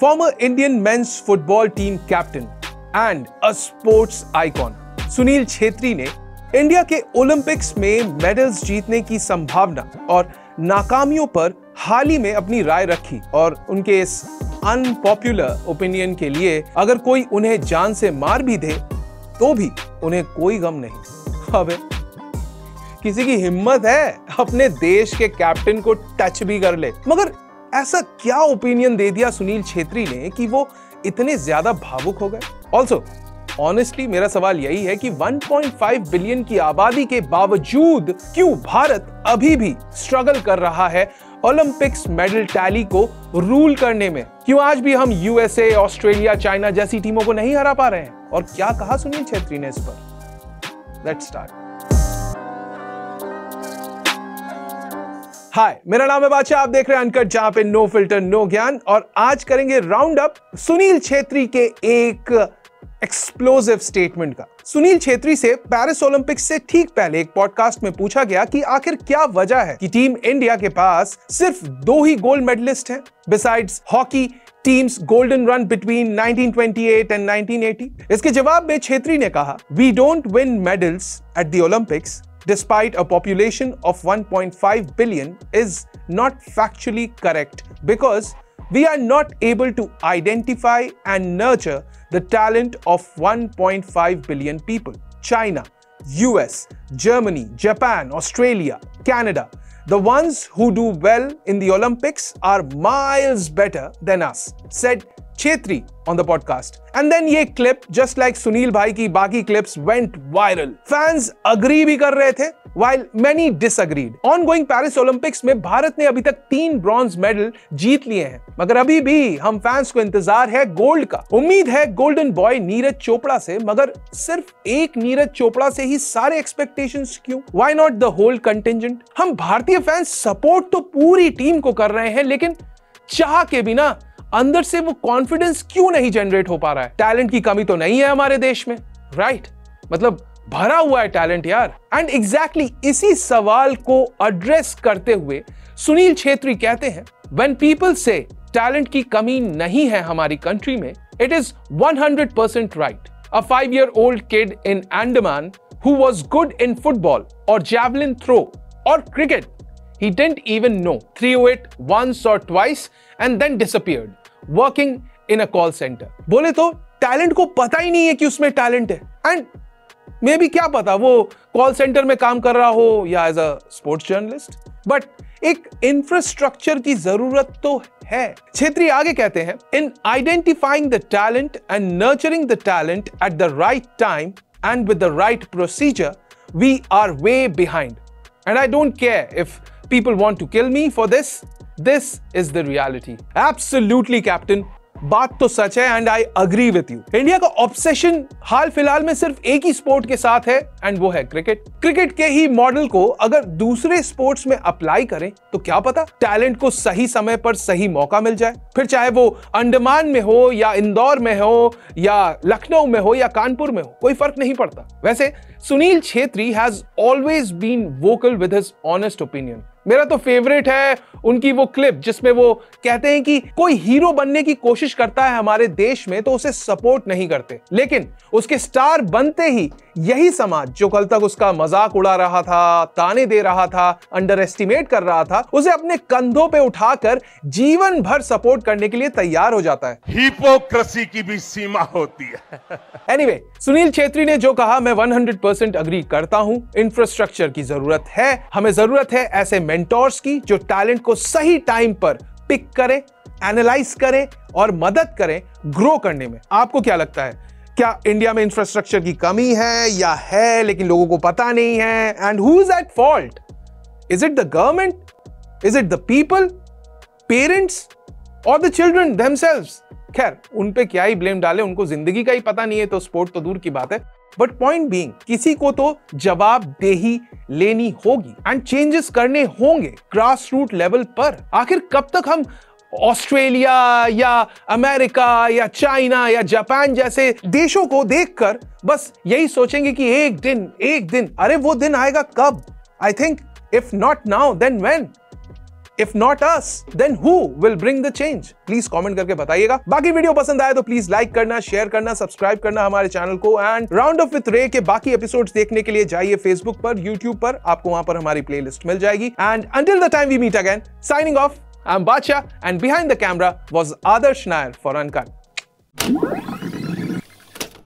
former Indian men's football team captain and a sports icon. Sunil Chhetri ने India के Olympics में medals जीतने की संभावना और नाकामियों पर हाल ही में अपनी राय रखी और उनके इस अनपॉपुलर ओपिनियन के लिए अगर कोई उन्हें जान से मार भी दे तो भी उन्हें कोई गम नहीं अबे किसी की हिम्मत है अपने देश के कैप्टन को टच भी कर ले, मगर ऐसा क्या ओपिनियन दे दिया सुनील छेत्री ने कि वो इतने ज़्यादा भावुक हो गए? ऑल्सो ऑनेस्टली मेरा सवाल यही है कि 1.5 बिलियन की आबादी के बावजूद क्यों भारत अभी भी स्ट्रगल कर रहा है ओलंपिक्स मेडल टैली को रूल करने में? क्यों आज भी हम यूएसए ऑस्ट्रेलिया चाइना जैसी टीमों को नहीं हरा पा रहे हैं? और क्या कहा सुनील छेत्री ने इस पर? लेट्स स्टार्ट हाय मेरा नाम है बादशाह। आप देख रहे हैं अनकट जहाँ पे नो फ़िल्टर नो ज्ञान और आज करेंगे राउंड अप सुनील छेत्री के एक एक्सप्लोसिव स्टेटमेंट का। सुनील छेत्री से पेरिस ओलंपिक्स से ठीक पहले एक पॉडकास्ट में पूछा गया कि आखिर क्या वजह है कि टीम इंडिया के पास सिर्फ़ दो ही गोल्ड मेडलिस्ट हैं besides hockey teams golden run between 1928 and 1980 इसके जवाब में छेत्री ने कहा we don't win medals at the Olympics despite a population of 1.5 billion is not factually correct because we are not able to identify and nurture the talent of 1.5 billion people. China, US, Germany, Japan, Australia, Canada, the ones who do well in the Olympics are miles better than us, said Chetri on the podcast. And then ये clip, just like Sunil भाई की बाकी clips went viral. Fans agree भी कर रहे थे while many disagreed. Ongoing Paris Olympics में भारत ने अभी तक तीन ब्रॉन्ज मेडल जीत लिए हैं मगर अभी भी हम फैंस को इंतज़ार है गोल्ड का उम्मीद है गोल्डन बॉय नीरज चोपड़ा से मगर सिर्फ़ एक नीरज चोपड़ा से ही सारे एक्सपेक्टेशन क्यों why not the whole contingent हम भारतीय फैंस सपोर्ट तो पूरी टीम को कर रहे हैं लेकिन चाह के बिना अंदर से वो कॉन्फिडेंस क्यों नहीं जनरेट हो पा रहा है? टैलेंट की कमी तो नहीं है हमारे देश में राइट right? मतलब भरा हुआ है टैलेंट यार। एंड एग्जैक्टली exactly इसी सवाल को एड्रेस करते हुए सुनील छेत्री कहते हैं वेन पीपल से टैलेंट की कमी नहीं है हमारी कंट्री में it is 100 percent right a five year old kid in Andaman who was good in football और जैवलिन थ्रो और cricket He didn't even know. Threw it once or twice and then disappeared. Working in a call center. बोले तो talent को पता ही नहीं है कि उसमें टैलेंट है एंड मे बी क्या पता, वो कॉल सेंटर में काम कर रहा हो या as a sports journalist but एक इंफ्रास्ट्रक्चर की ज़रूरत तो है छेत्री आगे कहते हैं in identifying the talent and nurturing the talent at the right time and with the right procedure we are way behind and I don't care if people want to kill me for this. This is the reality. Absolutely, captain. बात तो सच है and I agree with you India का obsession हाल फ़िलहाल में सिर्फ़ एक ही स्पोर्ट के साथ है एंड वो है क्रिकेट क्रिकेट के ही मॉडल को अगर दूसरे स्पोर्ट्स में अप्लाई करें तो क्या पता टैलेंट को सही समय पर सही मौका मिल जाए. फिर चाहे वो अंडमान में हो या इंदौर में हो या लखनऊ में हो या कानपुर में हो, कोई फ़र्क नहीं पड़ता. वैसे, Sunil Chhetri has always been vocal with his honest opinion मेरा तो फेवरेट है उनकी वो क्लिप जिसमें वो कहते हैं कि कोई हीरो बनने की कोशिश करता है हमारे देश में तो उसे सपोर्ट नहीं करते। लेकिन उसके स्टार बनते ही यही समाज जो कल तक उसका मज़ाक उड़ा रहा था ताने दे रहा था अंडर एस्टिमेट कर रहा था उसे अपने कंधों पे उठाकर जीवन भर सपोर्ट करने के लिए तैयार हो जाता है। हिपोक्रेसी की भी सीमा होती है। एनीवे anyway, सुनील छेत्री ने जो कहा मैं 100 परसेंट अग्री करता हूँ। इंफ्रास्ट्रक्चर की ज़रूरत है हमें ज़रूरत है ऐसे मेंटोर्स की जो टैलेंट को सही टाइम पर पिक करें एनालाइज करें और मदद करें ग्रो करने में। आपको क्या लगता है? क्या इंडिया में इंफ्रास्ट्रक्चर की कमी है या है, लेकिन लोगों को पता नहीं है? And who is at fault is it the government is it the people parents और द चिल्ड्रन देमसेल्व्स खैर, उन पे क्या ही ब्लेम डाले, उनको ज़िंदगी का ही पता नहीं है तो स्पोर्ट तो दूर की बात है। बट पॉइंट बीइंग किसी को तो जवाब दे ही लेनी होगी एंड चेंजेस करने होंगे ग्रास रूट लेवल पर। आखिर कब तक हम ऑस्ट्रेलिया या अमेरिका या चाइना या जापान जैसे देशों को देखकर बस यही सोचेंगे कि एक दिन एक दिन, अरे वो दिन आएगा कब? I think if not now then when if not us then who will bring the change please comment करके बताइएगा। बाकी वीडियो पसंद आए तो प्लीज़ लाइक करना शेयर करना सब्सक्राइब करना हमारे चैनल को। एंड राउंड ऑफ़ विथ रे के बाकी एपिसोड्स देखने के लिए जाइए फेसबुक पर यूट्यूब पर। आपको वहाँ पर हमारी प्लेलिस्ट मिल जाएगी। And until the time we meet again signing off I'm Bacha and behind the camera was Adarsh Nair for Uncut.